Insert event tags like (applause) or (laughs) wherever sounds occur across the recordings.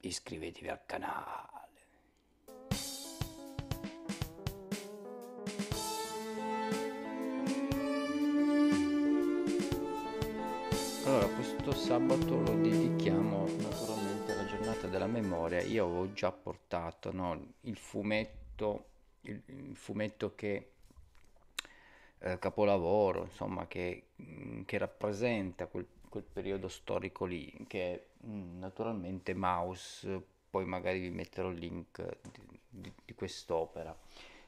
iscrivetevi al canale. Allora, questo sabato lo dedichiamo naturalmente alla giornata della memoria. Io avevo già portato no, il fumetto, il, il fumetto che eh, capolavoro, insomma, che, che rappresenta quel, quel, periodo storico lì, che mm, naturalmente Mouse, poi magari vi metterò il link di, di, di quest'opera.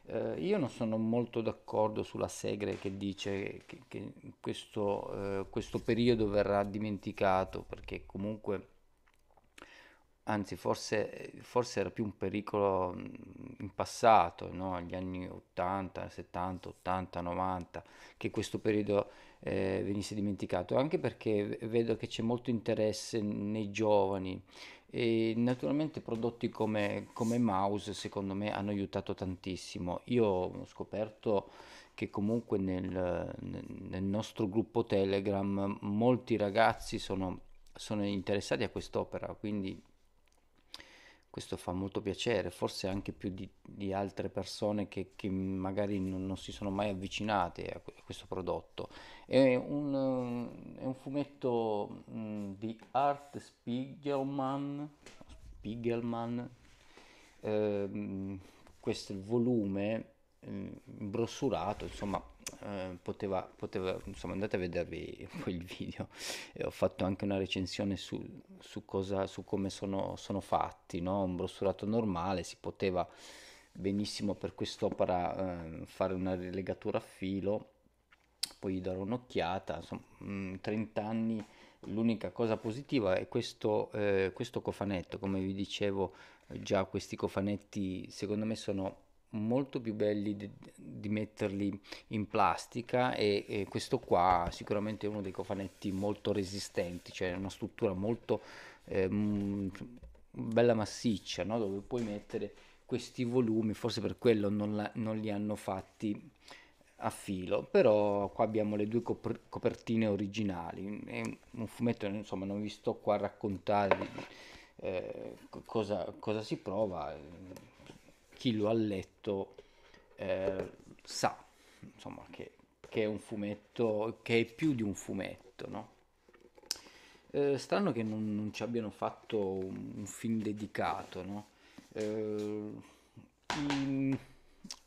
Eh, io non sono molto d'accordo sulla Segre che dice che, che questo, eh, questo periodo verrà dimenticato perché comunque anzi forse, forse, era più un pericolo in passato, no? agli anni 80, 70, 80, 90, che questo periodo eh, venisse dimenticato, anche perché vedo che c'è molto interesse nei giovani e naturalmente prodotti come, come Mouse secondo me hanno aiutato tantissimo. Io ho scoperto che comunque nel, nel nostro gruppo Telegram molti ragazzi sono, sono interessati a quest'opera, quindi questo fa molto piacere, forse anche più di, di altre persone che, che magari non, non, si sono mai avvicinate a, questo prodotto. È un, è un fumetto mh, di Art Spiegelman, Spiegelman eh, questo è il volume eh, brossurato, insomma eh, poteva, poteva, insomma andate a vedervi (laughs) il video e ho fatto anche una recensione su, su, cosa, su come sono, sono fatti, no? un brossurato normale, si poteva benissimo per quest'opera eh, fare una rilegatura a filo, poi darò un'occhiata, insomma, mh, 30 anni, l'unica cosa positiva è questo, eh, questo cofanetto, come vi dicevo già questi cofanetti secondo me sono molto più belli di, di metterli in plastica e, e, questo qua sicuramente è uno dei cofanetti molto resistenti, cioè una struttura molto eh, bella massiccia no? dove puoi mettere questi volumi, forse per quello non, la, non, li hanno fatti a filo, però qua abbiamo le due cop- copertine originali, è un fumetto, insomma non vi sto qua a raccontare eh, cosa, cosa si prova chi lo ha letto eh, sa insomma, che, che, è un fumetto, che è più di un fumetto, no? Eh, strano che non, non, ci abbiano fatto un, un film dedicato, no? eh, i,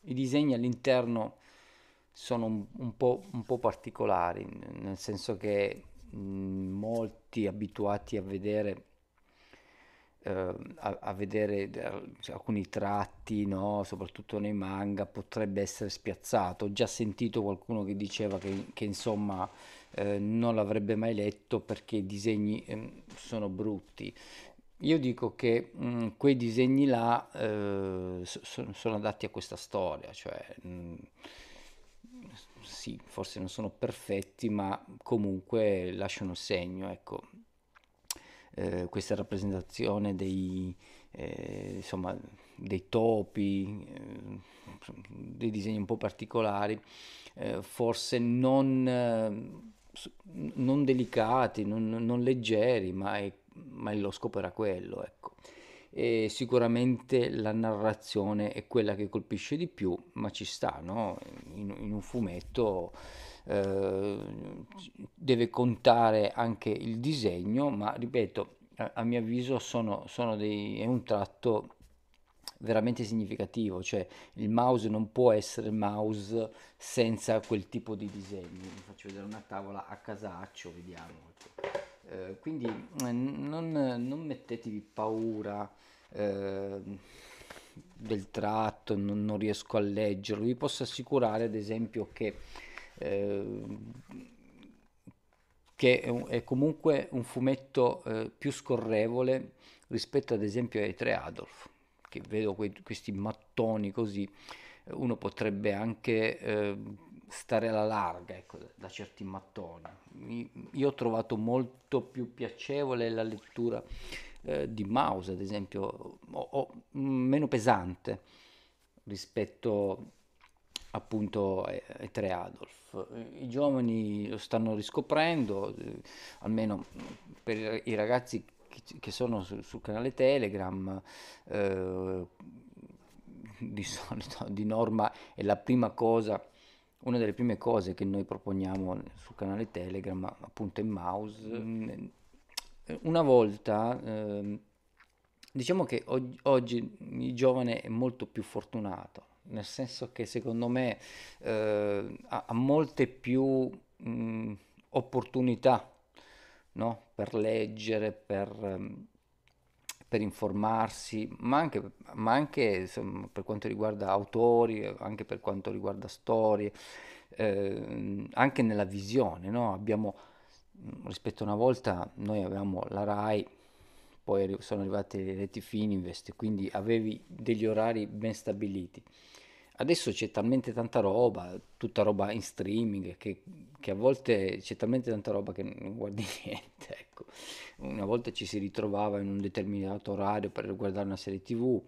i, disegni all'interno sono un, un, po', un, po', particolari, nel senso che mh, molti abituati a vedere a, a, vedere eh, alcuni tratti, no? soprattutto nei manga, potrebbe essere spiazzato. Ho già sentito qualcuno che diceva che, che insomma eh, non l'avrebbe mai letto perché i disegni eh, sono brutti. Io dico che mh, mm, quei disegni là eh, so, sono adatti a questa storia, cioè mh, mm, sì, forse non sono perfetti, ma comunque lasciano segno, ecco eh, questa rappresentazione dei, eh, insomma, dei topi, eh, dei disegni un po' particolari, eh, forse non, eh, non delicati, non, non, leggeri, ma, è, ma lo scopo era quello. Ecco. E sicuramente la narrazione è quella che colpisce di più, ma ci sta, no? in, in un fumetto eh, deve contare anche il disegno, ma ripeto, a, a mio avviso sono, sono dei, è un tratto veramente significativo, cioè il mouse non può essere mouse senza quel tipo di disegni. Vi faccio vedere una tavola a casaccio, vediamo. Eh, quindi eh, non, non, mettetevi paura eh, del tratto, non, non, riesco a leggerlo. Vi posso assicurare, ad esempio, che che è, è comunque un fumetto eh, più scorrevole rispetto ad esempio ai tre Adolf, che vedo que- questi mattoni così, uno potrebbe anche eh, stare alla larga ecco, da certi mattoni. Io ho trovato molto più piacevole la lettura eh, di Mouse, ad esempio, o, o meno pesante rispetto appunto ai, ai tre Adolf. I giovani lo stanno riscoprendo, eh, almeno per i ragazzi che sono sul, sul canale Telegram, eh, di solito (laughs) di norma è la prima cosa, una delle prime cose che noi proponiamo sul canale Telegram, appunto in mouse. Mm, una volta, eh, diciamo che oggi, oggi il giovane è molto più fortunato, nel senso che secondo me eh, ha, molte più mh, mm, opportunità no? per leggere, per, ehm, per informarsi, ma anche, ma anche insomma, per quanto riguarda autori, anche per quanto riguarda storie, eh, anche nella visione. No? Abbiamo, rispetto a una volta, noi avevamo la RAI, poi sono arrivate le reti Fininvest, quindi avevi degli orari ben stabiliti. Adesso c'è talmente tanta roba, tutta roba in streaming, che, che, a volte c'è talmente tanta roba che non guardi (laughs) niente. Ecco. Una volta ci si ritrovava in un determinato orario per guardare una serie tv,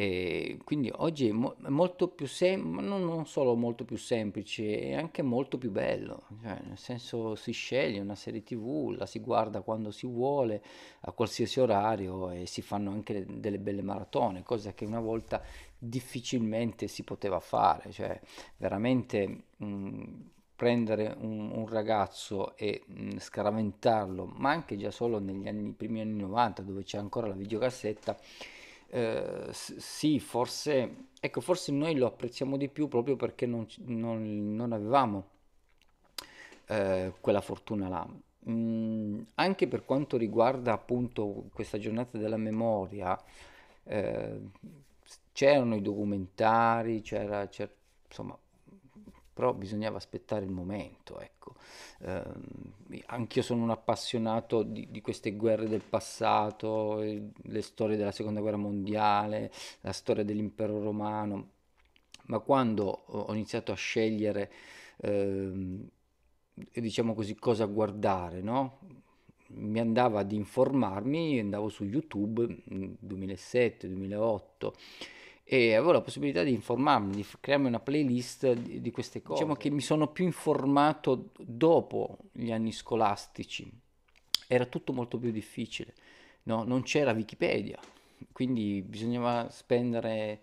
e quindi oggi è, mo- molto più semplice, non, non, solo molto più semplice, è anche molto più bello, cioè, nel senso si sceglie una serie tv, la si guarda quando si vuole, a qualsiasi orario e si fanno anche delle belle maratone, cosa che una volta difficilmente si poteva fare, cioè veramente mh, prendere un, un, ragazzo e mh, scaraventarlo, ma anche già solo negli anni, primi anni 90 dove c'è ancora la videocassetta, eh, sì, forse, ecco, forse noi lo apprezziamo di più proprio perché non, non, non avevamo eh, quella fortuna là. Mm, anche per quanto riguarda appunto questa giornata della memoria, eh, c'erano i documentari, c'era, c'era insomma, però bisognava aspettare il momento, ecco. Eh, anch'io sono un appassionato di, di, queste guerre del passato, le storie della seconda guerra mondiale, la storia dell'impero romano, ma quando ho iniziato a scegliere, eh, diciamo così, cosa guardare, no? mi andava ad informarmi, andavo su YouTube nel 2007-2008 e avevo la possibilità di informarmi, di crearmi una playlist di, di queste cose. Diciamo che mi sono più informato dopo gli anni scolastici, era tutto molto più difficile, no? non c'era Wikipedia, quindi bisognava spendere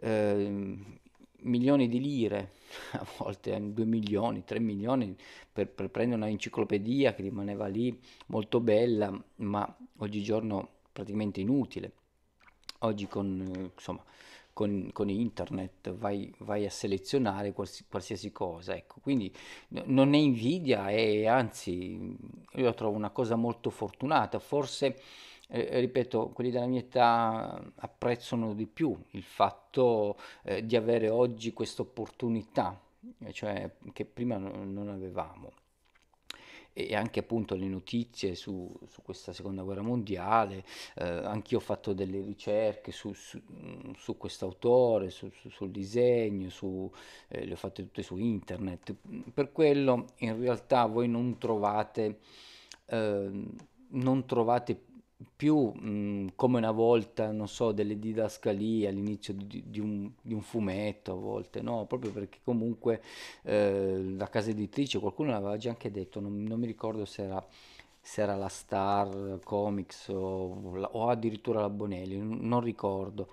eh, milioni di lire, (laughs) a volte 2 milioni, 3 milioni, per, per prendere una enciclopedia che rimaneva lì molto bella, ma oggigiorno praticamente inutile. Oggi con, insomma, con, con internet vai, vai, a selezionare quals, qualsiasi cosa, ecco, quindi n- non è invidia e anzi io la trovo una cosa molto fortunata, forse eh, ripeto, quelli della mia età apprezzano di più il fatto eh, di avere oggi questa opportunità, cioè che prima non avevamo e anche appunto le notizie su, su questa seconda guerra mondiale, eh, anch'io ho fatto delle ricerche su, su, su questo autore, su, sul disegno, eh, le ho fatte tutte su internet, per quello in realtà voi non trovate, eh, non trovate più mh, come una volta, non so, delle didascalie all'inizio di, di, un, di, un, fumetto a volte, no? Proprio perché comunque eh, la casa editrice, qualcuno l'aveva già anche detto, non, non mi ricordo se era, se era, la Star Comics o, o addirittura la Bonelli, non ricordo.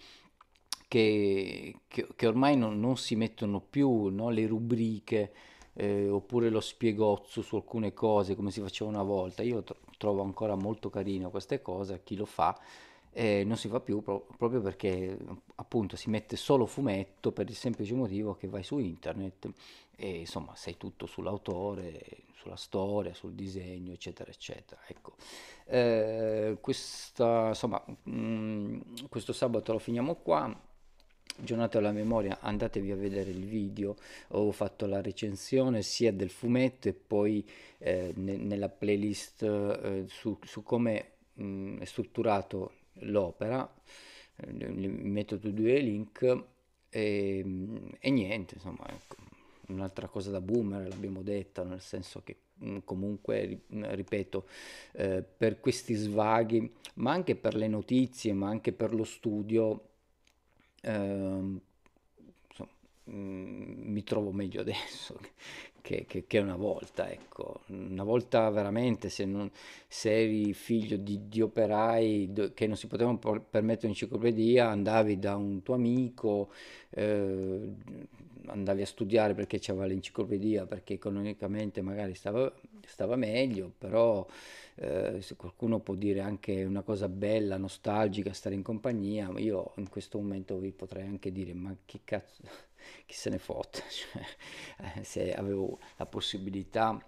Che, che, che, ormai non, non si mettono più no? le rubriche eh, oppure lo spiegozzo su alcune cose come si faceva una volta. Io tro- trovo ancora molto carino queste cose, chi lo fa eh, non si fa più pro- proprio perché appunto si mette solo fumetto per il semplice motivo che vai su internet e insomma sai tutto sull'autore, sulla storia, sul disegno, eccetera, eccetera. Ecco, eh, questa, insomma, mh, mm, questo sabato lo finiamo qua giornata della memoria andatevi a vedere il video ho fatto la recensione sia del fumetto e poi eh, ne, nella playlist eh, su, su, come mh, mm, è strutturato l'opera eh, metto tutti due link e, e niente insomma ecco. un'altra cosa da boomer l'abbiamo detta nel senso che mm, comunque ripeto eh, per questi svaghi ma anche per le notizie ma anche per lo studio Ehm, insomma, mm, mi trovo meglio (laughs) adesso che, che, che, una volta, ecco. Una volta veramente se, non, se eri figlio di, di operai do, che non si potevano permettere un'enciclopedia, andavi da un tuo amico, eh, andavi a studiare perché c'aveva l'enciclopedia, perché economicamente magari stava, stava meglio, però eh, se qualcuno può dire anche una cosa bella, nostalgica, stare in compagnia, io in questo momento vi potrei anche dire ma che cazzo (laughs) chi se ne fotte, (laughs) cioè, eh, se avevo la possibilità,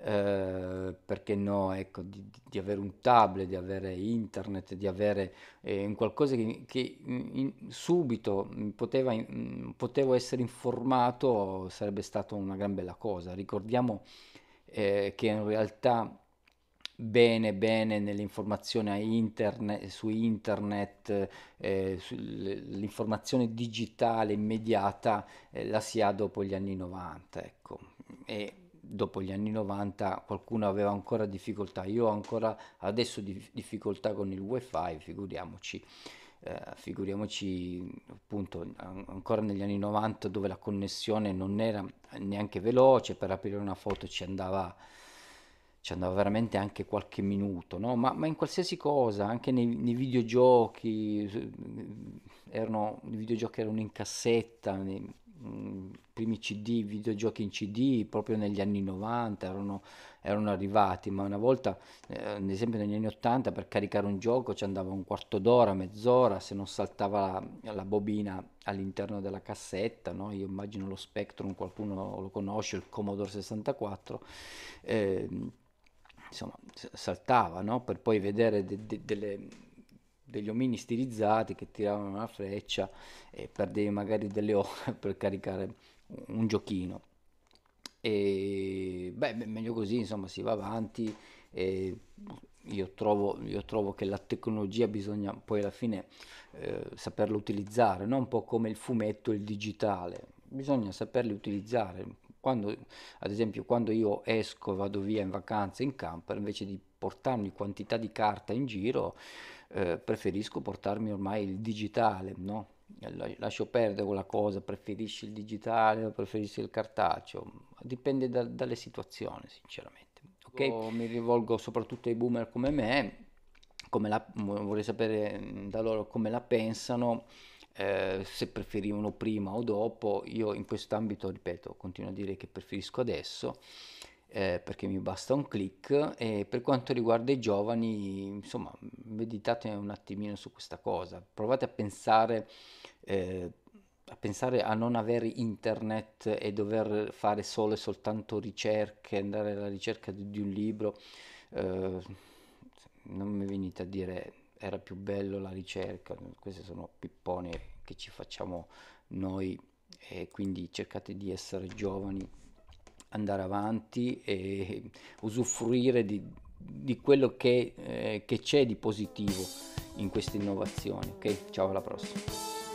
eh, perché no, ecco, di, di, avere un tablet, di avere internet, di avere eh, un qualcosa che, che in, subito poteva, in, potevo essere informato, sarebbe stata una gran bella cosa. Ricordiamo eh, che in realtà bene bene nell'informazione internet, su internet, eh, l'informazione digitale immediata eh, la si ha dopo gli anni 90, ecco. E dopo gli anni 90 qualcuno aveva ancora difficoltà, io ho ancora adesso di, difficoltà con il wifi, figuriamoci. Eh, figuriamoci appunto ancora negli anni 90 dove la connessione non era neanche veloce, per aprire una foto ci andava ci andava veramente anche qualche minuto, no? ma, ma, in qualsiasi cosa, anche nei, nei videogiochi, erano, i videogiochi erano in cassetta, nei mh, primi CD, videogiochi in CD, proprio negli anni 90 erano, erano arrivati, ma una volta, eh, ad esempio negli anni 80, per caricare un gioco ci andava un quarto d'ora, mezz'ora, se non saltava la, la bobina all'interno della cassetta, no? io immagino lo Spectrum, qualcuno lo conosce, il Commodore 64. Eh, insomma, saltava, no? per poi vedere de- de- delle, degli omini stilizzati che tiravano una freccia e perdevi magari delle ore (laughs) per caricare un giochino. E beh, meglio così, insomma, si va avanti. E io trovo, io trovo che la tecnologia bisogna poi alla fine eh, saperla utilizzare, non un po' come il fumetto, il digitale, bisogna saperli utilizzare quando, ad esempio, quando io esco e vado via in vacanza in camper, invece di portarmi quantità di carta in giro, eh, preferisco portarmi ormai il digitale, no? Lascio perdere quella cosa, preferisci il digitale o preferisci il cartaceo, dipende da, dalle situazioni, sinceramente. Okay? Mi rivolgo soprattutto ai boomer come me, come la, vorrei sapere da loro come la pensano eh, se preferivano prima o dopo, io in questo ambito, ripeto, continuo a dire che preferisco adesso eh, perché mi basta un click e per quanto riguarda i giovani, insomma, meditate un attimino su questa cosa, provate a pensare, eh, a pensare a non avere internet e dover fare solo e soltanto ricerche, andare alla ricerca di, di un libro, eh, non mi venite a dire era più bello la ricerca, questi sono pipponi che ci facciamo noi e quindi cercate di essere giovani, andare avanti e usufruire di, di quello che, eh, che c'è di positivo in queste innovazioni. Ok, ciao alla prossima.